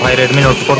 भाई Redmi note four